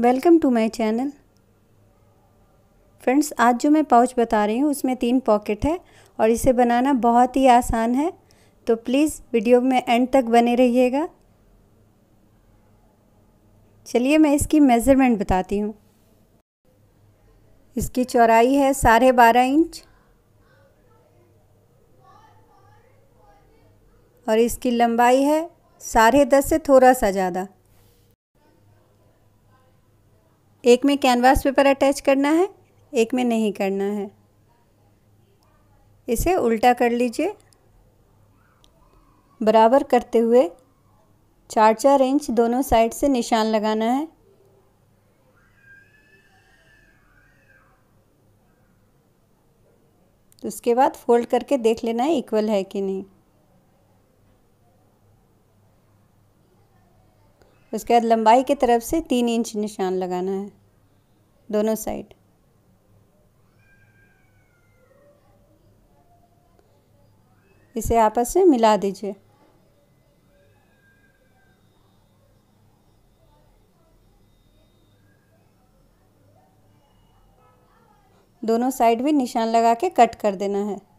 Welcome to my channel. Friends, आज जो मैं पाउच बता रही हूँ, उसमें तीन पॉकेट है और इसे बनाना बहुत ही आसान है। तो प्लीज़ वीडियो में एंड तक बने रहिएगा। चलिए मैं इसकी मेज़रमेंट बताती हूँ। इसकी चौड़ाई है साढ़े बारह इंच और इसकी लंबाई है साढ़े दस से थोड़ा सा ज़्यादा। एक में कैनवास पेपर अटैच करना है, एक में नहीं करना है। इसे उल्टा कर लीजिए। बराबर करते हुए चार चार इंच दोनों साइड से निशान लगाना है। तो उसके बाद फोल्ड करके देख लेना है इक्वल है कि नहीं। उसके बाद लंबाई की तरफ़ से तीन इंच निशान लगाना है, दोनों साइड। इसे आपस में मिला दीजिए। दोनों साइड भी निशान लगा के कट कर देना है।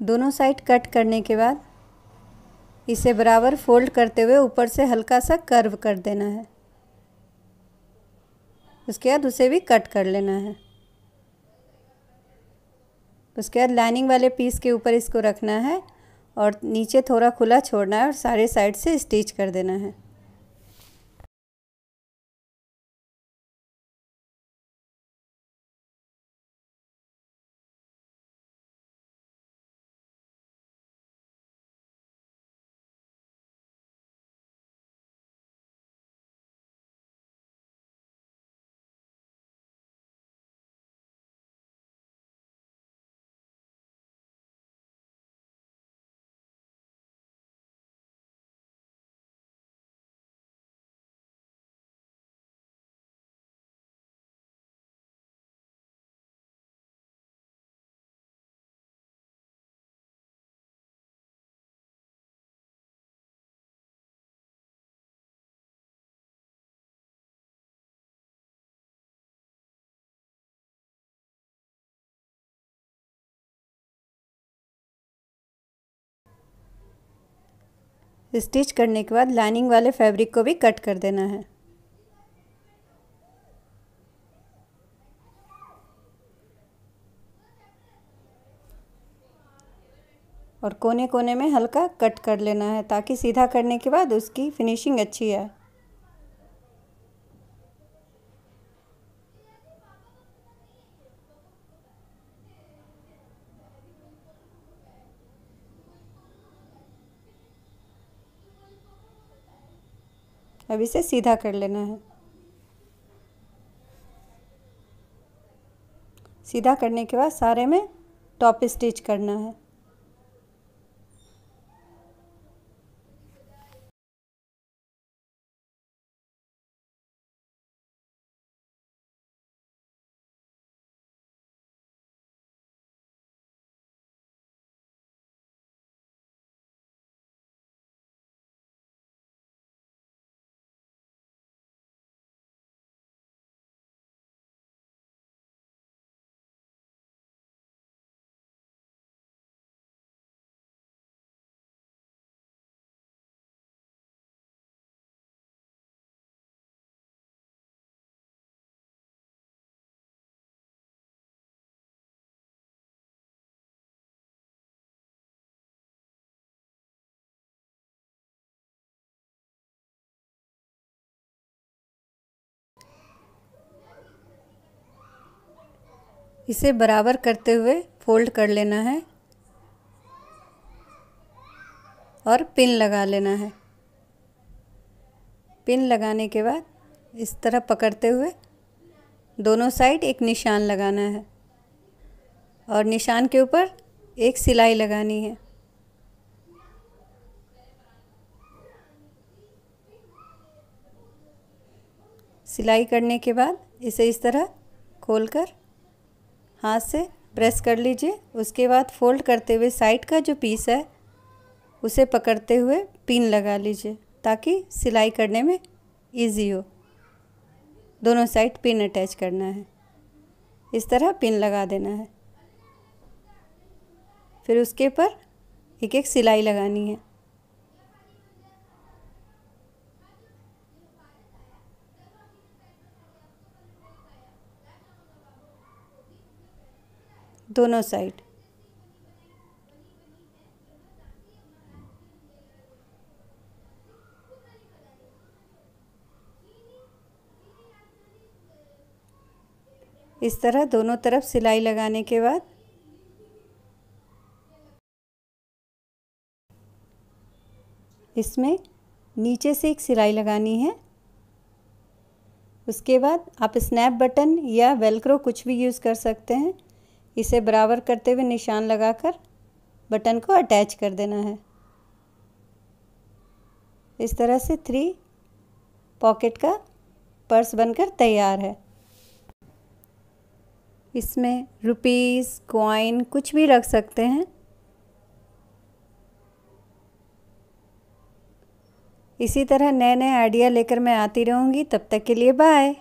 दोनों साइड कट करने के बाद इसे बराबर फोल्ड करते हुए ऊपर से हल्का सा कर्व कर देना है। उसके बाद उसे भी कट कर लेना है। उसके बाद लाइनिंग वाले पीस के ऊपर इसको रखना है और नीचे थोड़ा खुला छोड़ना है और सारे साइड से स्टिच कर देना है। स्टिच करने के बाद लाइनिंग वाले फैब्रिक को भी कट कर देना है। और कोने कोने में हल्का कट कर लेना है ताकि सीधा करने के बाद उसकी फिनिशिंग अच्छी आए। अब इसे सीधा कर लेना है। सीधा करने के बाद सारे में टॉप स्टिच करना है। इसे बराबर करते हुए फोल्ड कर लेना है और पिन लगा लेना है। पिन लगाने के बाद इस तरह पकड़ते हुए दोनों साइड एक निशान लगाना है और निशान के ऊपर एक सिलाई लगानी है। सिलाई करने के बाद इसे इस तरह खोलकर हाथ से प्रेस कर लीजिए। उसके बाद फोल्ड करते हुए साइड का जो पीस है, उसे पकड़ते हुए पिन लगा लीजिए ताकि सिलाई करने में इजी हो। दोनों साइड पिन अटैच करना है। इस तरह पिन लगा देना है। फिर उसके ऊपर एक एक सिलाई लगानी है। दोनों साइड। इस तरह दोनों तरफ़ सिलाई लगाने के बाद इसमें नीचे से एक सिलाई लगानी है। उसके बाद आप स्नैप बटन या वेलक्रो कुछ भी यूज़ कर सकते हैं। इसे बराबर करते हुए निशान लगाकर बटन को अटैच कर देना है। इस तरह से थ्री पॉकेट का पर्स बनकर तैयार है। इसमें रुपीस कॉइन कुछ भी रख सकते हैं। इसी तरह नए नए आइडिया लेकर मैं आती रहूँगी। तब तक के लिए बाय।